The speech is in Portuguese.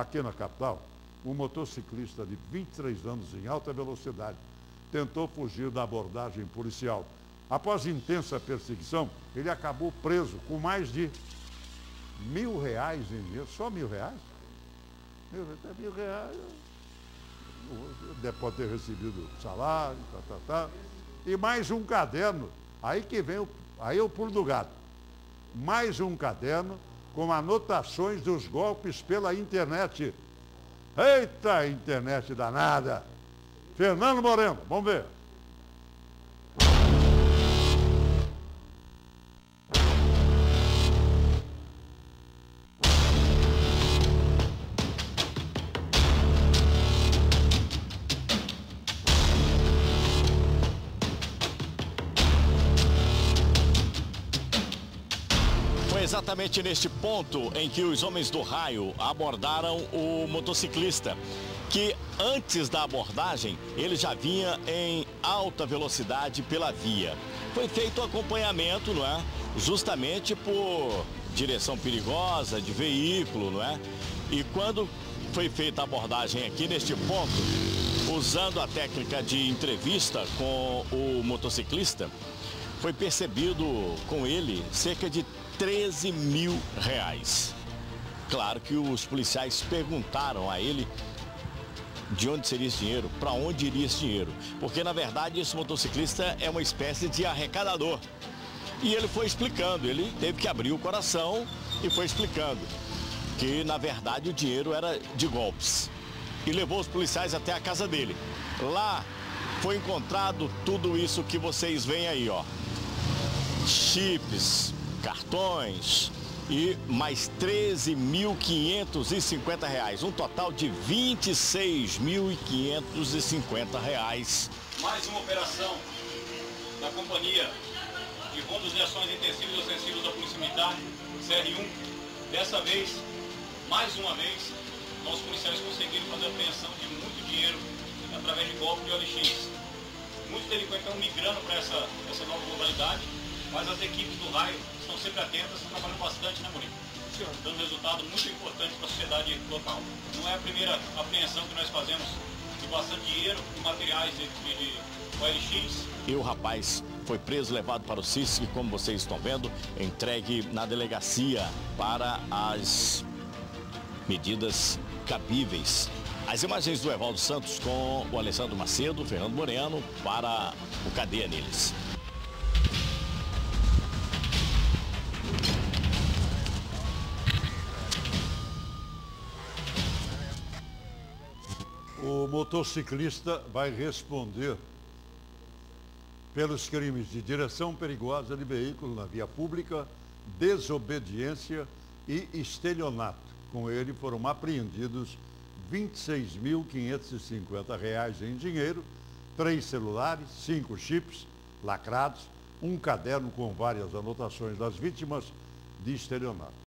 aqui na capital, um motociclista de 23 anos em alta velocidade tentou fugir da abordagem policial. Após intensa perseguição, ele acabou preso com mais de mil reais em dinheiro. Só mil reais? Mil, mil reais. Pode ter recebido salário, tá, tá, tá. E mais um caderno. Aí que vem o, aí o pulo do gato. Mais um caderno com anotações dos golpes pela internet. Eita, internet danada! Fernando Moreno, vamos ver. Exatamente neste ponto em que os homens do raio abordaram o motociclista, que antes da abordagem ele já vinha em alta velocidade pela via. Foi feito acompanhamento, não é? Justamente por direção perigosa de veículo, não é? E quando foi feita a abordagem aqui neste ponto, usando a técnica de entrevista com o motociclista, foi percebido com ele cerca de 13 mil reais. Claro que os policiais perguntaram a ele de onde seria esse dinheiro, para onde iria esse dinheiro. Porque, na verdade, esse motociclista é uma espécie de arrecadador. E ele foi explicando, ele teve que abrir o coração e foi explicando que, na verdade, o dinheiro era de golpes. E levou os policiais até a casa dele. Lá foi encontrado tudo isso que vocês veem aí, ó. Chips, cartões e mais 13.550 reais, um total de 26.550 reais. Mais uma operação da companhia de rondos de ações intensivas e ostensivas da Polícia Militar, CR1. Dessa vez, mais uma vez, nossos policiais conseguiram fazer a apreensão de muito dinheiro através de golpe de OLX. Muitos delinquentes estão migrando para essa, essa nova modalidade, mas as equipes do raio estão sempre atentas, estão trabalhando bastante, né, Murilo? Dando resultado muito importante para a sociedade local. Não é a primeira apreensão que nós fazemos de bastante dinheiro e materiais de, de, de OLX. E o rapaz foi preso, levado para o CISC, como vocês estão vendo, entregue na delegacia para as medidas cabíveis. As imagens do Evaldo Santos com o Alessandro Macedo, Fernando Moreno, para o Cadeia Neles. O motociclista vai responder pelos crimes de direção perigosa de veículo na via pública, desobediência e estelionato. Com ele foram apreendidos R$ 26.550 em dinheiro, três celulares, cinco chips lacrados, um caderno com várias anotações das vítimas de estelionato.